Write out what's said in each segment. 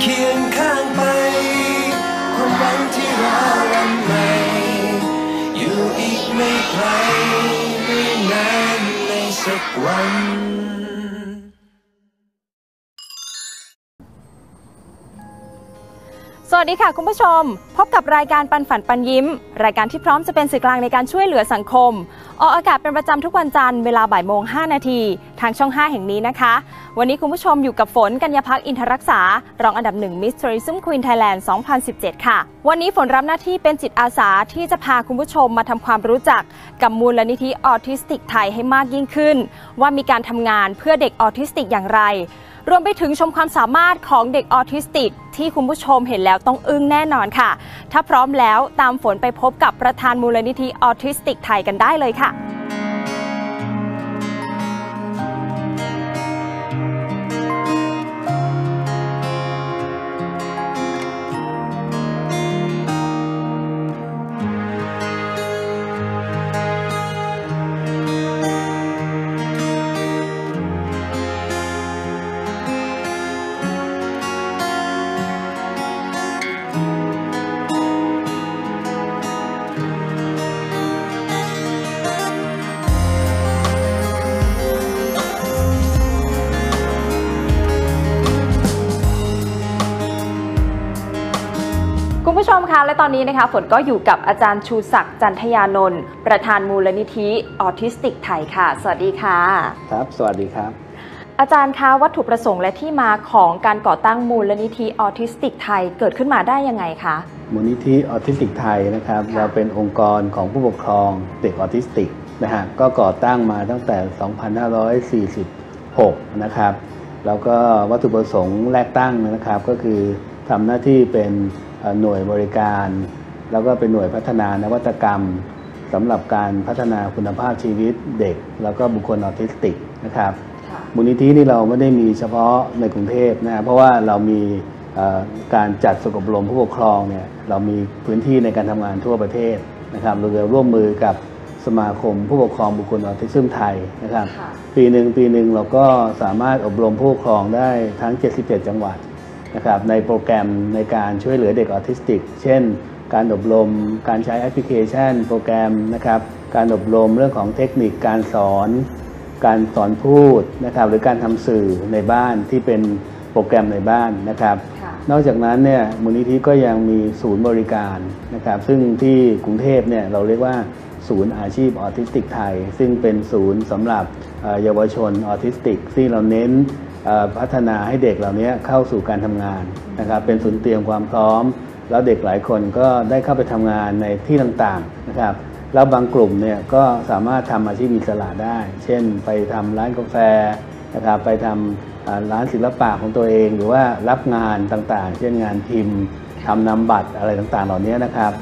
เคียงข้างไป ความหวังที่รอวันใหม่ อยู่อีกไม่ไกลไม่นานในสักวัน วัสดีค่ะคุณผู้ชม พบกับรายการปันฝันปันยิ้ม รายการที่พร้อมจะเป็นสื่อกลางในการช่วยเหลือสังคม ออกอากาศเป็นประจำทุกวันจันทร์เวลาบ่ายโมง 5 นาที ทางช่อง 5 แห่งนี้นะคะ วันนี้คุณผู้ชมอยู่กับฝนกัญญาพักอินทรรักษา รองอันดับหนึ่งมิส s ท u ริซึมควีนไทยแลนด์ 2017 ค่ะ วันนี้ฝนรับหน้าที่เป็นจิตอาสาที่จะพาคุณผู้ชมมาทำความรู้จักกับมูลนิธิออทิสติกไทยให้มากยิ่งขึ้น ว่ามีการทำงานเพื่อเด็กออทิสติกอย่างไร รวมไปถึงชมความสามารถของเด็กออทิสติก ที่คุณผู้ชมเห็นแล้วต้องอึ้งแน่นอนค่ะ ถ้าพร้อมแล้วตามฝนไปพบกับประธานมูลนิธิออทิสติกไทยกันได้เลยค่ะ นะคะและตอนนี้นะคะฝนก็อยู่กับอาจารย์ชูศักดิ์จันทยานนท์ประธานมูลนิธิออทิสติกไทยค่ะ สวัสดีค่ะ ครับ สวัสดีครับ อาจารย์คะวัตถุประสงค์และที่มาของการก่อตั้งมูลนิธิออทิสติกไทยเกิดขึ้นมาได้ยังไงคะมูลนิธิออทิสติกไทยนะครับค่ะเราเป็นองค์กรของผู้ปกครองเด็กออทิสติกนะฮะก็ก่อตั้งมาตั้งแต่ 2546 นะครับแล้วก็วัตถุประสงค์แรกตั้งนะครับ ก็คือทำหน้าที่เป็นเอ่อ หน่วยบริการ แล้วก็เป็นหน่วยพัฒนานวัตกรรมสำหรับการพัฒนาคุณภาพชีวิตเด็ก แล้วก็บุคคลออทิสติกนะครับมูลนิธินี่เราไม่ได้มีเฉพาะในกรุงเทพนะเพราะว่าเรามีเอ่อการจัดฝึกอบรมผู้ปกครองเนี่ยเรามีพื้นที่ในการทำงานทั่วประเทศนะครับเราจะร่วมมือกับสมาคมผู้ปกครองบุคคลออทิซึมไทยนะครับค่ะปีหนึ่งปีหนึ่งเราก็สามารถอบรมผู้ปกครองได้ทั้ง 77 จังหวัด นะครับในโปรแกรมในการช่วยเหลือเด็กออทิสติก เช่น การอบรม การใช้แอปพลิเคชัน โปรแกรมนะครับการอบรมเรื่องของเทคนิคการสอน การสอนพูดนะครับหรือการทำสื่อในบ้านที่เป็นโปรแกรมในบ้านนะครับค่ะนอกจากนั้นเนี่ยมูลนิธิก็ยังมีศูนย์บริการนะครับซึ่งที่กรุงเทพเนี่ยเราเรียกว่าศูนย์อาชีพออทิสติกไทย ซึ่งเป็นศูนย์สำหรับเอ่อเยาวชนออทิสติก ที่เราเน้นเอ่อ พัฒนาให้เด็กเหล่านี้เข้าสู่การทำงานนะครับเป็นศูนย์เตรียมความพร้อม แล้วเด็กหลายคนก็ได้เข้าไปทำงานในที่ต่างๆนะครับแล้วบางกลุ่มเนี่ยก็สามารถทำอาชีพอิสระได้ เช่น ไปทำร้านกาแฟนะครับไปทำอ่าร้านศิลปะของตัวเอง หรือว่ารับงานต่างๆ เช่นงานพิมพ์ทำนำบัตรอะไรต่างๆ เหล่านี้นะครับ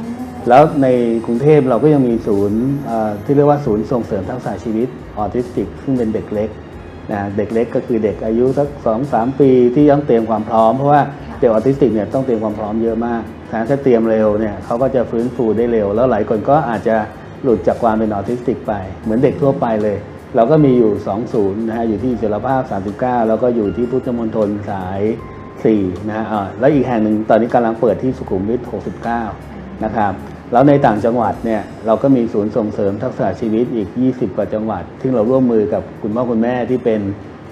แล้วในกรุงเทพเราก็ยังมีศูนย์ที่เรียกว่าศูนย์ส่งเสริมทักษะชีวิตออทิสติก ซึ่งเป็นเด็กเล็ก นะเด็กเล็กก็คือเด็กอายุสักสองสามปีที่ต้องเตรียมความพร้อมเพราะว่าเด็กออทิสติกเนี่ยต้องเตรียมความพร้อมเยอะมากถ้าเตรียมเร็วเนี่ยเขาก็จะฟื้นฟูได้เร็ว แล้วหลายคนก็อาจจะหลุดจากความเป็นออทิสติกไป เหมือนเด็กทั่วไปเลย เราก็มีอยู่ 2 ศูนย์นะฮะอยู่ที่อิสรภาพ 39 แล้วก็อยู่ที่พุทธมณฑลสาย4นะฮะแล้วอีกแห่งหนึ่งตอนนี้กำลังเปิดที่สุขุมวิท69 นะครับ แล้วในต่างจังหวัดเนี่ยเราก็มีศูนย์ส่งเสริมทักษะชีวิตอีก 20 กว่าจังหวัด ซึ่งเราร่วมมือกับคุณพ่อคุณแม่ที่เป็น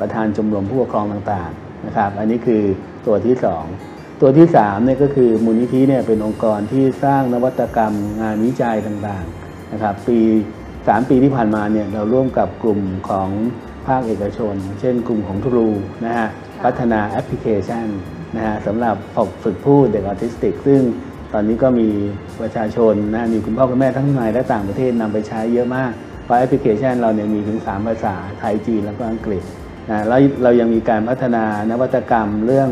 ประธานชมรมผู้ปกครองต่างๆนะครับ อันนี้คือตัวที่ 2 ตัวที่3เนี่ยก็คือมูลนิธิเนี่ยเป็นองค์กรที่สร้างนวัตกรรมงานวิจัยต่างๆนะครับปี 3 ปีที่ผ่านมาเนี่ยเราร่วมกับกลุ่มของภาคเอกชน เช่นกลุ่มของทรูนะฮะพัฒนาแอปพลิเคชันนะฮะสำหรับฝึกพูดเด็กออทิสติก ซึ่ง ตอนนี้ก็มีประชาชนนะมีคุณพ่อคุณแม่ทั้งในและต่างประเทศนำไปใช้เยอะมากเพราะแอปพลิเคชันเราเนี่ยมีถึง 3 ภาษาไทยจีนแล้วก็อังกฤษนะแล้วเรายังมีการพัฒนานวัตกรรมเรื่อง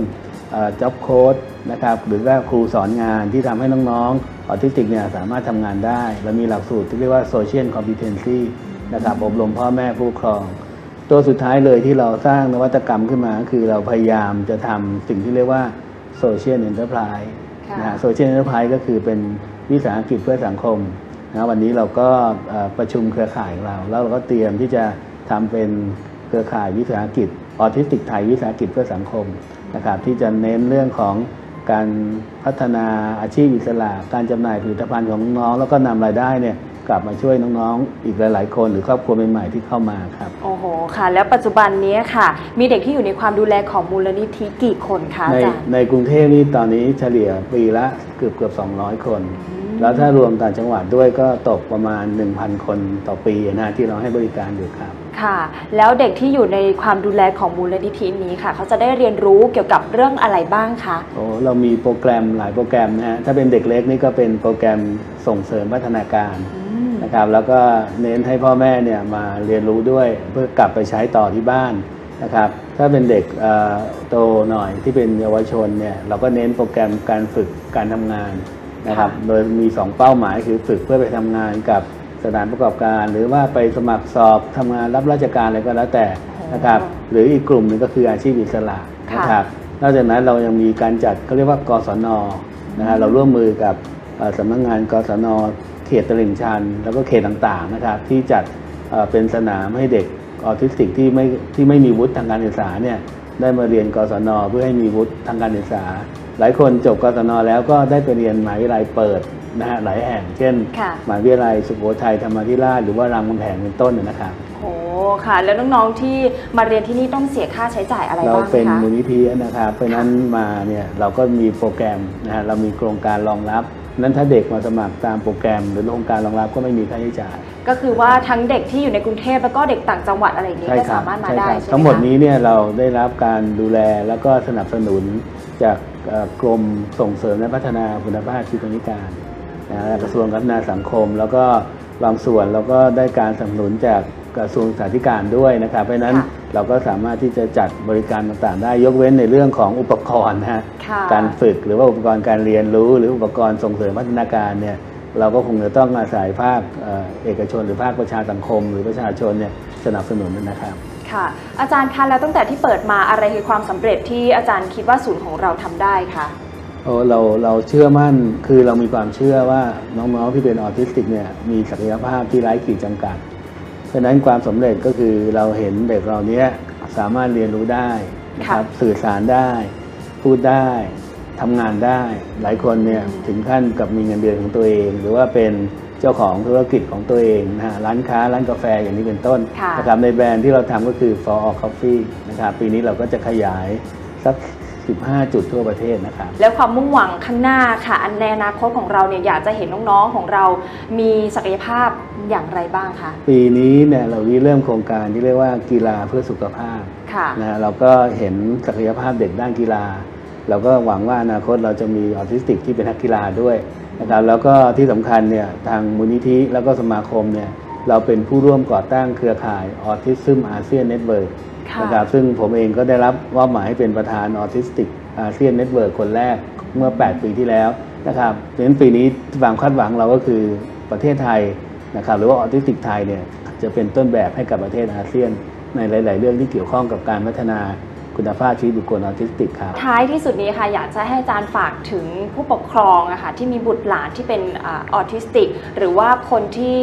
เอ่อ job coach นะครับหรือว่าครูสอนงานที่ทำให้น้องๆออทิสติกเนี่ยสามารถทำงานได้ เรามีหลักสูตรที่เรียกว่า social competency นะครับอบรมพ่อแม่ผู้ปกครอง ตัวสุดท้ายเลยที่เราสร้างนวัตกรรมขึ้นมา คือเราพยายามจะทำสิ่งที่เรียกว่า social enterprise ค่ะนะฮะ social enterprise ก็คือเป็นวิสาหกิจเพื่อสังคมนะวันนี้เราก็ประชุมเครือข่ายของเรา แล้วเราก็เตรียมที่จะทำเป็นเครือข่ายวิสาหกิจออทิสติกไทยวิสาหกิจเพื่อสังคมนะครับที่จะเน้นเรื่องของการพัฒนาอาชีพอิสระ การจำหน่ายผลิตภัณฑ์ของน้องแล้วก็นำรายได้เนี่ย กลับมาช่วยน้องๆ อีกหลาย ๆ คนหรือครอบครัวใหม่ๆที่เข้ามาครับ โอ้โหค่ะ แล้วปัจจุบันนี้ค่ะ มีเด็กที่อยู่ในความดูแลของมูลนิธิกี่คนคะในอาจารย์ในกรุงเทพนี่ตอนนี้เฉลี่ยปีละเกือบเกือบ200 คน แล้วถ้ารวมต่างจังหวัดด้วยก็ตกประมาณ 1,000 คนต่อปีนะที่เราให้บริการอยู่ครับ ค่ะ แล้วเด็กที่อยู่ในความดูแลของมูลนิธินี้ค่ะ เขาจะได้เรียนรู้เกี่ยวกับเรื่องอะไรบ้างคะโอ้เรามีโปรแกรมหลายโปรแกรมนะฮะถ้าเป็นเด็กเล็กนี่ก็เป็นโปรแกรมส่งเสริมพัฒนาการอืม นะครับ แล้วก็เน้นให้พ่อแม่เนี่ยมาเรียนรู้ด้วยเพื่อกลับไปใช้ต่อที่บ้านนะครับ ถ้าเป็นเด็กเอ่อโตหน่อยที่เป็นเยาวชนเนี่ยเราก็เน้นโปรแกรมการฝึกการทำงานนะครับ โดยมี 2 เป้าหมายคือฝึกเพื่อไปทำงานกับสถานประกอบการ หรือว่าไปสมัครสอบทำงานรับราชการอะไรก็แล้วแต่นะครับ หรืออีกกลุ่มหนึงก็คืออาชีพอิสระนะครับนอกจากนั้นเรายังมีการจัดเขาเรียกว่ากศนนะฮะเราร่วมมือกับเอ่อสำนักงานกศนเขตตลิ่งชัน แล้วก็เขตต่างๆนะครับ ที่จัดเอ่อเป็นสนามให้เด็กออทิสติกที่ไม่ที่ไม่มีวุฒิทางการศึกษาเนี่ยได้มาเรียนกศนเพื่อให้มีวุฒิทางการศึกษา หลายคนจบกศนแล้วก็ได้ไปเรียนมหาวิทยาลัยเปิดนะฮะหลายแห่ง เช่นค่ะมหาวิทยาลัยสุโขทัยธรรมาธิราชหรือว่ารามคำแหงเป็นต้นนะครับโอ้ค่ะ แล้วน้องๆที่มาเรียนที่นี่ต้องเสียค่าใช้จ่ายอะไรเราบ้างไหมเป็นคะมูลนิธินะครับเพราะฉะนั้นมาเนี่ยเราก็มีโปรแกรมนะฮะเรามีโครงการรองรับ นั้นถ้าเด็กมาสมัครตามโปรแกรม หรือโครงการรองรับก็ไม่มีค่าใช้จ่าย ก็คือว่าทั้งเด็กที่อยู่ในกรุงเทพแล้วก็เด็กต่างจังหวัดอะไรอย่างนี้ก็สามารถมาได้ใช่ใช่ไหมคะทั้งหมดนี้เนี่ยเราได้รับการดูแลแล้วก็สนับสนุนจากเอ่อกรมส่งเสริมและพัฒนาคุณภาพชีวิตคนพิการนะฮะกระทรวงพัฒนาสังคม แล้วก็ บางส่วนเราก็ได้การสนับสนุนจากกระทรวงสาธารณการด้วยนะครับ เพราะฉะนั้นค่ะเราก็สามารถที่จะจัดบริการต่างๆ ได้ยกเว้นในเรื่องของอุปกรณ์นะฮะค่ะการฝึกหรือว่าอุปกรณ์การเรียนรู้ หรืออุปกรณ์ส่งเสริมพัฒนาการเนี่ยเราก็คงจะต้องอาศัยภาคเอ่อเอกชน หรือภาคประชาสังคม หรือประชาชนเนี่ยสนับสนุนนะครับค่ะ อาจารย์คะแล้วตั้งแต่ที่เปิดมาอะไรคือความสำเร็จที่อาจารย์คิดว่าศูนย์ของเราทำได้คะโอ้ เราเราเชื่อมั่นคือเรามีความเชื่อว่าน้องๆที่เป็นออทิสติกเนี่ยมีศักยภาพที่ไร้ขีดจำกัดเพราะฉะนั้นความสำเร็จก็คือเราเห็นเด็กเราเนี้ยสามารถเรียนรู้ได้นะครับสื่อสารได้ พูดได้ทำงานได้ หลายคนเนี่ยถึงขั้นกับมีเงินเดือนของตัวเอง หรือว่าเป็นเจ้าของธุรกิจของตัวเองนะฮะร้านค้าร้านกาแฟอย่างนี้เป็นต้นค่ะนะครับในแบรนด์ที่เราทำก็คือ For All Coffee นะครับปีนี้เราก็จะขยายสัก 15 จุดทั่วประเทศนะครับ แล้วความมุ่งหวังข้างหน้าค่ะ อันในอนาคตของเราเนี่ยอยากจะเห็นน้องๆของเรามีศักยภาพอย่างไรบ้างคะปีนี้เนี่ยเราเริ่มโครงการที่เรียกว่ากีฬาเพื่อสุขภาพค่ะนะฮะเราก็เห็นศักยภาพเด็กด้านกีฬา เราก็หวังว่าอนาคตเราจะมีออทิสติกที่เป็นนักกีฬาด้วยนะครับแล้วก็ที่สำคัญเนี่ยทางมูลนิธิแล้วก็สมาคมเนี่ยเราเป็นผู้ร่วมก่อตั้งเครือข่าย Autism ASEAN Network ค่ะ นะครับซึ่งผมเองก็ได้รับมอบหมายให้เป็นประธานออทิสติก ASEAN Network คนแรกเมื่อ 8 ปีที่แล้วนะครับดังนั้นปีนี้ความคาดหวังเราก็คือประเทศไทยนะครับหรือว่าออทิสติกไทยเนี่ยจะเป็นต้นแบบให้กับประเทศอาเซียนในหลาย ๆ เรื่องที่เกี่ยวข้องกับการพัฒนา คุณภาพชีวิตบุคคลออทิสติกครับท้ายที่สุดนี้ค่ะอยากจะให้อาจารย์ฝากถึงผู้ปกครองอะค่ะที่มีบุตรหลานที่เป็นอาออทิสติก หรือว่าคนที่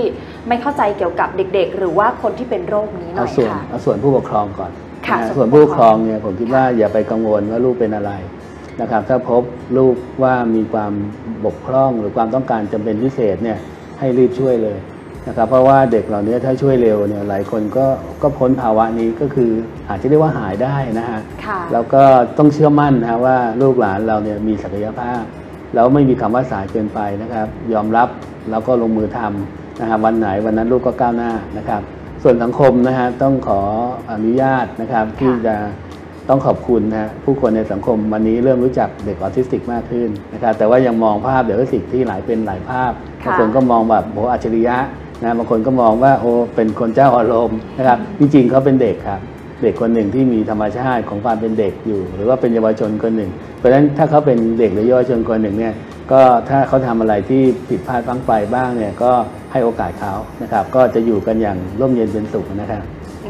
ไม่เข้าใจเกี่ยวกับเด็ก ๆ หรือว่าคนที่เป็นโรคนี้หน่เอาอยส่วนค่ะเอาส่วนผู้ปกครองก่อนค่ะนะฮะส่ส่ววนนผู้ผู้ปปกกคครรอองงเนี่ยผมคิดว่าอย่าไปกังวลว่าลูกเป็นอะไรนะครับ ถ้าพบลูกว่ามีความบกพร่องหรือความต้องการจำเป็นพิเศษเนี่ยให้รีบช่วยเลย นะครับเพราะว่าเด็กเหล่านี้ถ้าช่วยเร็วเนี่ยหลายคนก็ก็พ้นภาวะนี้ก็คืออาจจะเรียกว่าหายได้นะฮะค่ะแล้วก็ต้องเชื่อมั่นนะว่าลูกหลานเราเนี่ยมีศักยภาพ แล้วไม่มีคำว่าสายเกินไปนะครับ ยอมรับแล้วก็ลงมือทำนะครับวันไหนวันนั้นลูกก็ก้าวหน้านะครับ ส่วนสังคมนะฮะต้องขออนุญาตนะครับที่จะต้องขอบคุณนะฮะผู้คนในสังคมวันนี้เริ่มรู้จักเด็กออทิสติกมากขึ้นนะครับแต่ว่ายังมองภาพเด็กออทิสติกที่หลายเป็นหลายภาพค่ะบางคนก็มองแบบโหอัจฉริยะ นะบางคนก็มองว่าโอ้เป็นคนเจ้าอารมณ์นะครับจริงๆเขาเป็นเด็กครับ เด็กคนหนึ่งที่มีธรรมชาติของความเป็นเด็กอยู่ หรือว่าเป็นเยาวชนคนหนึ่ง เพราะฉะนั้นถ้าเขาเป็นเด็กหรือเยาวชนคนหนึ่งเนี่ยก็ถ้าเขาทำอะไรที่ผิดพลาดพลั้งไปบ้างเนี่ยก็ให้โอกาสเขานะครับ ก็จะอยู่กันอย่างร่มเย็นเป็นสุขนะครับ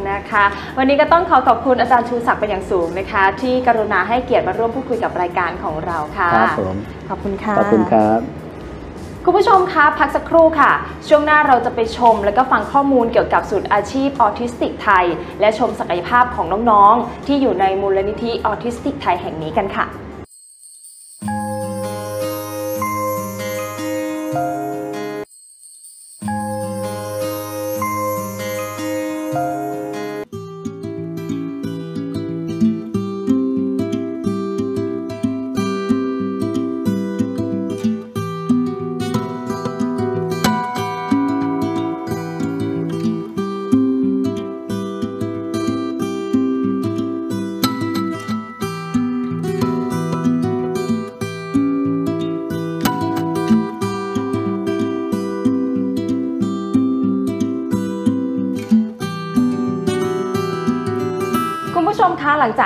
นะคะ วันนี้ก็ต้องขอขอบคุณอาจารย์ชูศักดิ์เป็นอย่างสูงนะคะ ที่กรุณาให้เกียรติมาร่วมพูดคุยกับรายการของเราค่ะครับผมขอบคุณค่ะขอบคุณครับ คุณผู้ชมคะพักสักครู่ค่ะ ช่วงหน้าเราจะไปชม และก็ฟังข้อมูลเกี่ยวกับสูตรอาชีพออทิสติกไทย และชมศักยภาพของน้องๆ ที่อยู่ในมูลนิธิออทิสติกไทยแห่งนี้กันค่ะ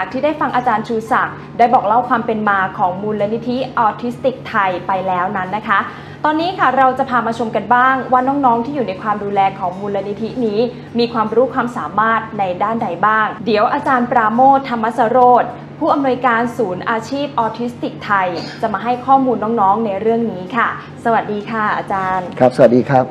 จากที่ได้ฟังอาจารย์ชูศักดิ์ได้บอกเล่าความเป็นมาของมูลนิธิออทิสติกไทยไปแล้วนั้นนะคะ ตอนนี้ค่ะเราจะพามาชมกันบ้างว่าน้องๆ ที่อยู่ในความดูแลของมูลนิธินี้ มีความรู้ความสามารถในด้านใดบ้าง เดี๋ยวอาจารย์ปราโมทธรรมสโรธผู้อำนวยการศูนย์อาชีพออทิสติกไทย จะมาให้ข้อมูลน้องๆในเรื่องนี้ค่ะ สวัสดีค่ะอาจารย์ ครับ สวัสดีครับ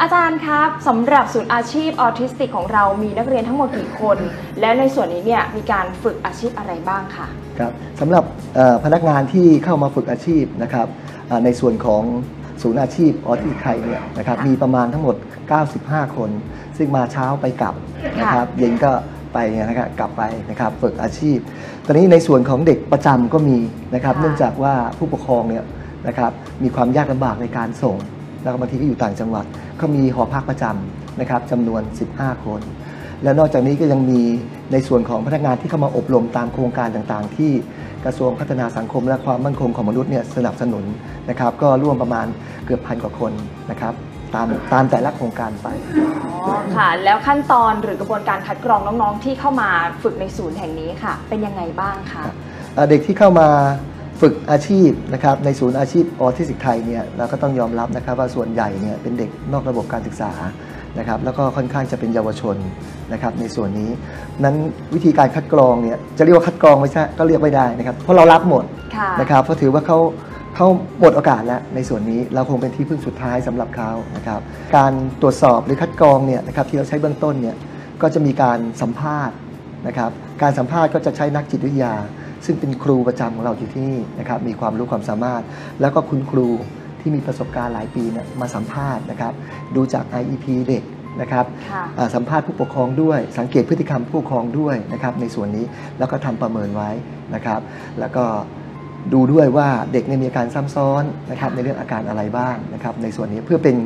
อาจารย์ครับสำหรับศูนย์อาชีพออทิสติกของเรามีนักเรียนทั้งหมดกี่คน และในส่วนนี้เนี่ยมีการฝึกอาชีพอะไรบ้างคะครับสำหรับเอ่อพนักงานที่เข้ามาฝึกอาชีพนะครับเอ่อในส่วนของศูนย์อาชีพออทิสไทยเนี่ยนะครับมีประมาณทั้งหมด 95 คน ซึ่งมาเช้าไปกลับนะครับเย็นก็ไปนะครับกลับไปนะครับฝึกอาชีพ ตอนนี้ในส่วนของเด็กประจำก็มีนะครับเนื่องจากว่าผู้ปกครองเนี่ยนะครับมีความยากลำบากในการส่ง แล้วก็บางทีก็อยู่ต่างจังหวัดก็มีหอพักประจำนะครับจำนวน 15 คน แล้วนอกจากนี้ก็ยังมีในส่วนของพนักงานที่เข้ามาอบรมตามโครงการต่างๆ ที่กระทรวงพัฒนาสังคม และความมั่นคงของมนุษย์เนี่ยสนับสนุนนะครับ ก็ร่วมประมาณเกือบพันกว่าคนนะครับตามตามแต่ละโครงการไปอ๋อค่ะ แล้วขั้นตอนหรือกระบวนการคัดกรองน้องๆ ที่เข้ามาฝึกในศูนย์แห่งนี้ค่ะ เป็นยังไงบ้างคะเอ่อเด็กที่เข้ามา ฝึกอาชีพนะครับในศูนย์อาชีพออทิสติกไทยเนี่ยเราก็ต้องยอมรับนะครับว่าส่วนใหญ่เนี่ยเป็นเด็กนอกระบบการศึกษานะครับแล้วก็ค่อนข้างจะเป็นเยาวชนนะครับในส่วนนี้ นั้นวิธีการคัดกรองเนี่ยจะเรียกว่าคัดกรองไม่ใช่ก็เรียกไม่ได้นะครับเพราะเรารับหมดค่ะนะครับเพราะถือว่าเขาเขาหมดโอกาสแล้วในส่วนนี้เราคงเป็นที่พึ่งสุดท้ายสำหรับเขานะครับการตรวจสอบหรือคัดกรองเนี่ยนะครับที่เราใช้เบื้องต้นเนี่ยก็จะมีการสัมภาษณ์นะครับการสัมภาษณ์ก็จะใช้นักจิตวิทยา ซึ่งเป็นครูประจำของเราอยู่ที่นี่นะครับมีความรู้ความสามารถ แล้วก็คุณครูที่มีประสบการณ์หลายปีเนี่ยมาสัมภาษณ์นะครับดูจาก IEP เด็กนะครับค่ะอ่าสัมภาษณ์ผู้ปกครองด้วย สังเกตพฤติกรรมผู้ปกครองด้วยนะครับในส่วนนี้แล้วก็ทำประเมินไว้นะครับ แล้วก็ดูด้วยว่าเด็กเนี่ยมีอาการซ้ำซ้อนนะครับในเรื่องอาการอะไรบ้างนะครับในส่วนนี้เพื่อเป็น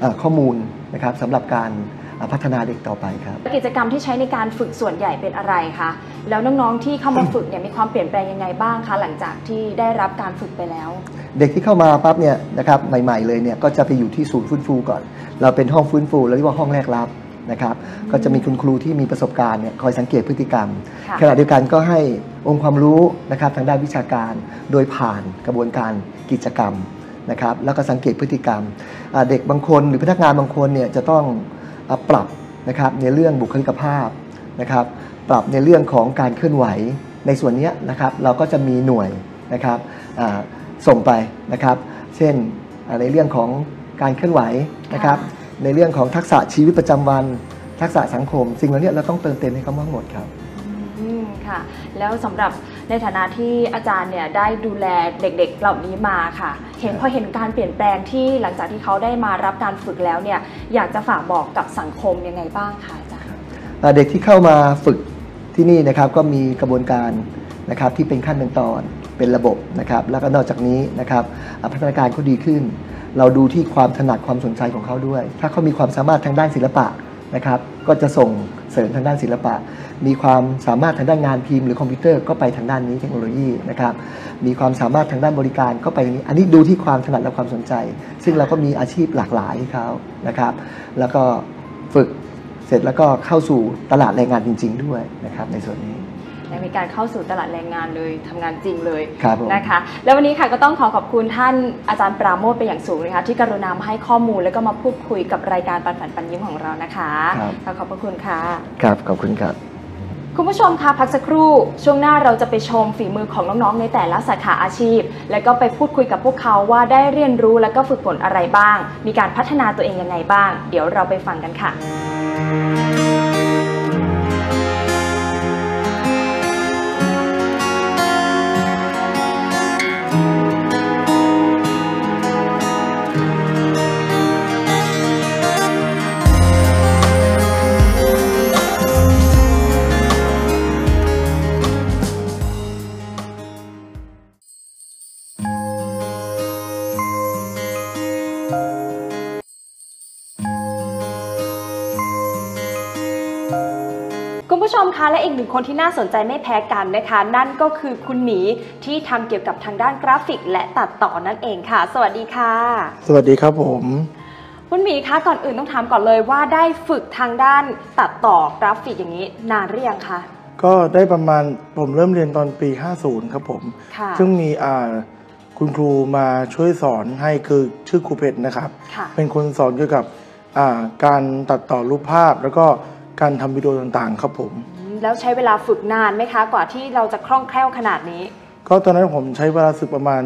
เอ่อข้อมูลนะครับสำหรับการอ่า พัฒนาเด็กต่อไปครับ กิจกรรมที่ใช้ในการฝึกส่วนใหญ่เป็นอะไรคะแล้วน้องๆที่เข้ามาฝึกเนี่ยมีความเปลี่ยนแปลงยังไงบ้างคะหลังจากที่ได้รับการฝึกไปแล้ว เด็กที่เข้ามาปั๊บเนี่ยนะครับใหม่ ๆเลยเนี่ยก็จะไปอยู่ที่ศูนย์ฟื้นฟูก่อน เราเป็นห้องฟื้นฟูเราเรียกว่าห้องแรกรับนะครับก็จะมีคุณครูที่มีประสบการณ์เนี่ยคอยสังเกตพฤติกรรมค่ะขณะเดียวกันก็ให้องค์ความรู้นะครับทางด้านวิชาการโดยผ่านกระบวนการกิจกรรมนะครับแล้วก็สังเกตพฤติกรรมอ่าเด็กบางคนหรือพนักงานบางคนเนี่ยจะต้องอ่า ปรับนะครับในเรื่องบุคลิกภาพนะครับปรับในเรื่องของการเคลื่อนไหวในส่วนเนี้ยนะครับเราก็จะมีหน่วยนะครับอ่าส่งไปนะครับ เช่นอ่าในเรื่องของการเคลื่อนไหวนะครับ ในเรื่องของทักษะชีวิตประจำวัน ทักษะสังคม สิ่งเหล่านี้เราต้องเติมเต็มให้เขาทั้งหมดครับอืมค่ะแล้วสำหรับ ในฐานะที่อาจารย์เนี่ยได้ดูแลเด็กๆเหล่านี้มาค่ะ เห็นพอเห็นการเปลี่ยนแปลงที่หลังจากที่เขาได้มารับการฝึกแล้วเนี่ยอยากจะฝากบอกกับสังคมยังไงบ้างคะอาจารย์อ่าเด็กที่เข้ามาฝึกที่นี่นะครับก็มีกระบวนการนะครับที่เป็นขั้นเป็นตอนเป็นระบบนะครับแล้วก็นอกจากนี้นะครับอ่าพัฒนาการเขาดีขึ้น เราดูที่ความถนัดความสนใจของเขาด้วย ถ้าเขามีความสามารถทางด้านศิลปะ นะครับ ก็จะส่งเสริมทางด้านศิลปะ มีความสามารถทางด้านงานพิมพ์หรือคอมพิวเตอร์ก็ไปทางด้านนี้เทคโนโลยีนะครับ มีความสามารถทางด้านบริการก็ไปทางนี้ อันนี้ดูที่ความถนัดและความสนใจ ซึ่งเราก็มีอาชีพหลากหลายให้เขานะครับ แล้วก็ฝึกเสร็จแล้วก็เข้าสู่ตลาดแรงงานจริง ๆ ด้วยนะครับในส่วนนี้ และมีการเข้าสู่ตลาดแรงงานเลยทำงานจริงเลยครับผม นะคะ แล้ววันนี้ค่ะก็ต้องขอขอบคุณท่านอาจารย์ปราโมทเป็นอย่างสูงเลยค่ะที่กรุณามาให้ข้อมูลแล้วก็มาพูดคุยกับรายการปันฝันปันยิ้มของเรานะคะครับ ขอขอบพระคุณค่ะ ครับ ขอบคุณครับ คุณผู้ชมคะพักสักครู่ ช่วงหน้าเราจะไปชมฝีมือของน้องๆ ในแต่ละสาขาอาชีพ แล้วก็ไปพูดคุยกับพวกเขาว่าได้เรียนรู้แล้วก็ฝึกฝนอะไรบ้าง มีการพัฒนาตัวเองยังไงบ้าง เดี๋ยวเราไปฟังกันค่ะ และอีกหนึ่งคนที่น่าสนใจไม่แพ้กันนะคะ นั่นก็คือคุณหมีที่ทำเกี่ยวกับทางด้านกราฟิก และตัดต่อนั่นเองค่ะ สวัสดีค่ะ สวัสดีครับผม คุณหมีคะก่อนอื่นต้องถามก่อนเลยว่าได้ฝึกทางด้านตัดต่อกราฟิกอย่างนี้นานหรือยังคะ ก็ได้ประมาณผมเริ่มเรียนตอนปี 50 ครับผม ค่ะซึ่งมีอ่าคุณครูมาช่วยสอนให้คือชื่อครูเพชรนะครับ ค่ะ เป็นคนสอนเกี่ยวกับอ่าการตัดต่อรูปภาพ แล้วก็การทำวิดีโอต่างๆ ครับผม อืม แล้วใช้เวลาฝึกนานไหมคะ กว่าที่เราจะคล่องแคล่วขนาดนี้ ก็ตอนนั้นผมใช้เวลาศึกประมาณ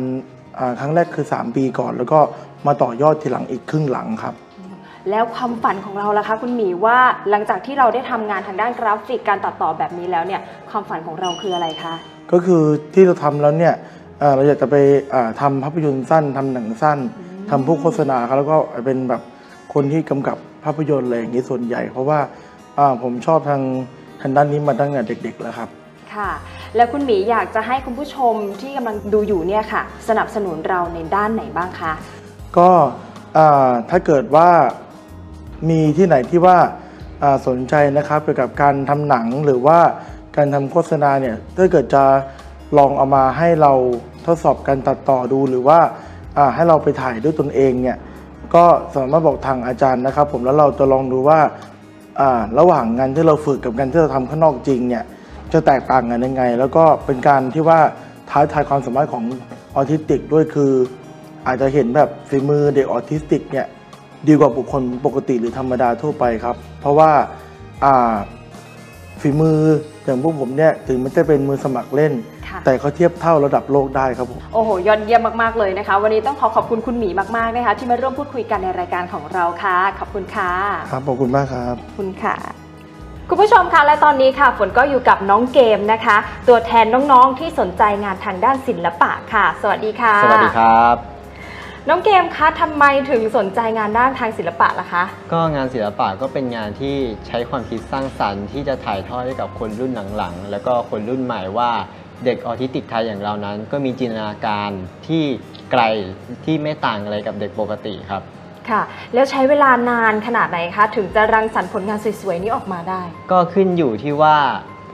อ่าครั้งแรกคือ 3 ปีก่อน แล้วก็มาต่อยอดทีหลังอีกครึ่งหลังครับ แล้วความฝันของเราล่ะคะคุณหมีว่าหลังจากที่เราได้ทำงานทางด้านกราฟิกการตัดต่อแบบนี้แล้วเนี่ยความฝันของเราคืออะไรคะ ก็คือที่เราทำแล้วเนี่ยเอ่อเราอยากจะไปอ่าทำภาพยนตร์สั้นทำหนังสั้นทำพวกโฆษณาครับแล้วก็เป็นแบบคนที่กำกับภาพยนตร์อะไรอย่างนี้ส่วนใหญ่ เพราะว่าอ่าผมชอบทาง ทางด้านนี้มาตั้งแต่เด็ก ๆ แล้วครับ ค่ะ แล้วคุณหมีอยากจะให้คุณผู้ชมที่กำลังดูอยู่เนี่ยค่ะ สนับสนุนเราในด้านไหนบ้างคะ ก็อ่าถ้าเกิดว่ามีที่ไหนที่ว่าอ่าสนใจนะครับเกี่ยวกับการทำหนังหรือว่าการทำโฆษณาเนี่ยถ้าเกิดจะลองเอามาให้เราทดสอบการตัดต่อดูหรือว่าอ่าให้เราไปถ่ายด้วยตนเองเนี่ยก็สามารถบอกทางอาจารย์นะครับ ผมแล้วเราจะลองดูว่าอ่า ระหว่างงานที่เราฝึกกับงานที่เราทำข้างนอกจริงเนี่ยจะแตกต่างกันยังไง แล้วก็เป็นการที่ว่าท้าทายความสามารถของออทิสติกด้วยคือ อาจจะเห็นแบบฝีมือเด็กออทิสติกเนี่ยดีกว่าบุคคลปกติหรือธรรมดาทั่วไปครับ เพราะว่าอ่า ฝีมืออย่างพวกผมเนี่ยถึงมันจะเป็นมือสมัครเล่น ค่ะ แต่เขาเทียบเท่าระดับโลกได้ครับผม โอ้โห ยอดเยี่ยมมากๆเลยนะคะ วันนี้ต้องขอขอบคุณคุณหมีมากๆนะคะ ที่มาร่วมพูดคุยกันในรายการของเราค่ะ ขอบคุณค่ะ ครับขอบคุณมากครับ ขอบคุณค่ะ คุณผู้ชมคะและตอนนี้ค่ะ ฝนก็อยู่กับน้องเกมนะคะ ตัวแทนน้องๆที่สนใจงานทางด้านศิลปะค่ะ สวัสดีค่ะ สวัสดีครับ น้องเกมคะทำไมถึงสนใจงานด้านทางศิลปะล่ะคะ ก็งานศิลปะก็เป็นงานที่ใช้ความคิดสร้างสรรค์ที่จะถ่ายทอดให้กับคนรุ่นหลังๆ แล้วก็คนรุ่นใหม่ว่าเด็กออทิสติกไทยอย่างเรานั้น ก็มีจินตนาการที่ไกลที่ไม่ต่างอะไรกับเด็กปกติครับ ค่ะ แล้วใช้เวลานานขนาดไหนคะ ถึงจะรังสรรค์ผลงานสวยๆนี้ออกมาได้ ก็ขึ้นอยู่ที่ว่า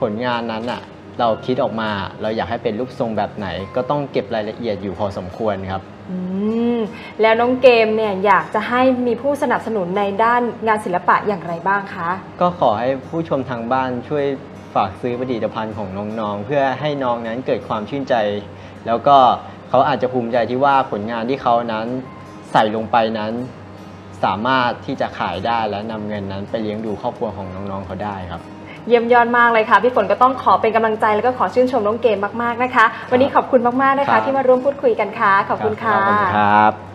ผลงานนั้นอะ เราคิดออกมา เราอยากให้เป็นรูปทรงแบบไหน ก็ต้องเก็บรายละเอียดอยู่พอสมควรครับอืมแล้วน้องเกมเนี่ยอยากจะให้มีผู้สนับสนุนในด้านงานศิลปะอย่างไรบ้างคะ ก็ขอให้ผู้ชมทางบ้านช่วยฝากซื้อผลิตภัณฑ์ของน้องๆ เพื่อให้น้องนั้นเกิดความชื่นใจ แล้วก็เขาอาจจะภูมิใจที่ว่าผลงานที่เขานั้นใส่ลงไปนั้น สามารถที่จะขายได้และนำเงินนั้นไปเลี้ยงดูครอบครัวของน้องๆเขาได้ครับ เยี่ยมยอดมากเลยค่ะ พี่ฝนก็ต้องขอเป็นกำลังใจแล้วก็ขอชื่นชมน้องเกมมากๆนะคะ วันนี้ขอบคุณมากๆนะครัคะบที่มาร่วมพูดคุยกันค่ะ ขอบคุณค่ะขอบคุณครับ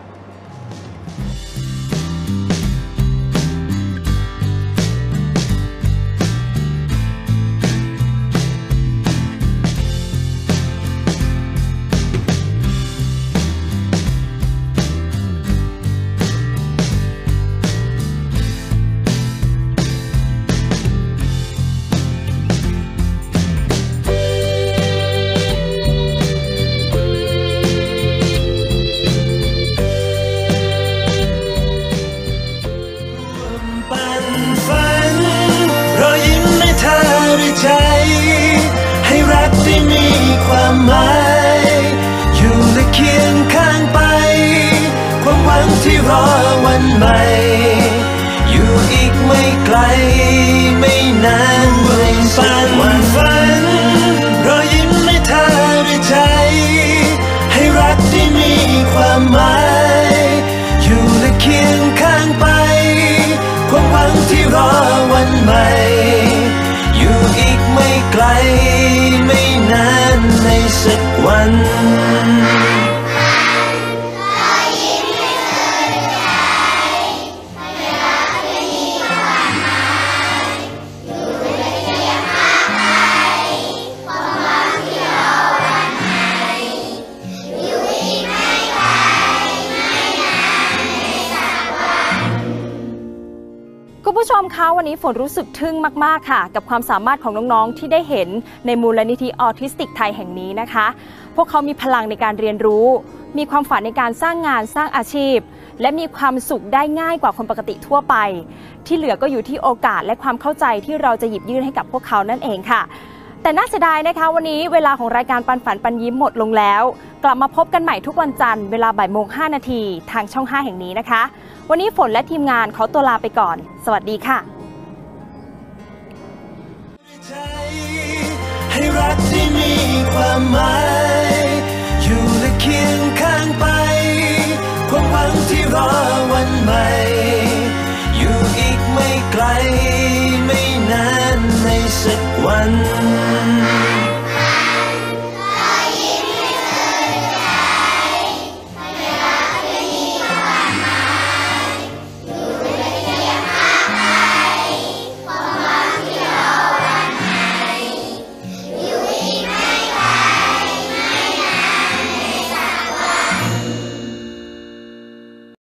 รอวันใหม่ อยู่อีกไม่ไกล ไม่นานไม่สักวันฝันรอยยิ้มในเธอด้วยใจ ให้รักที่มีความหมาย อยู่และเคียงข้างไป ความหวังที่รอวันใหม่ อยู่อีกไม่ไกล ไม่นานในสักวัน วันนี้ฝนรู้สึกทึ่งมาก ๆ ค่ะ กับความสามารถของน้อง ๆ ที่ได้เห็นในมูลนิธิออทิสติกไทยแห่งนี้นะคะ พวกเขามีพลังในการเรียนรู้ มีความฝันในการสร้างงานสร้างอาชีพ และมีความสุขได้ง่ายกว่าคนปกติทั่วไป ที่เหลือก็อยู่ที่โอกาสและความเข้าใจที่เราจะหยิบยื่นให้กับพวกเขานั่นเองค่ะ แต่น่าเสียดายนะคะวันนี้เวลาของรายการปันฝันปันยิ้มหมดลงแล้ว กลับมาพบกันใหม่ทุกวันจันทร์เวลาบ่ายโมง5นาทีทางช่อง 5 แห่งนี้นะคะ วันนี้ฝนและทีมงานขอตัวลาไปก่อน สวัสดีค่ะ ให้รักที่มีความหมายอยู่และเคียงข้างไปความหวังที่รอวันใหม่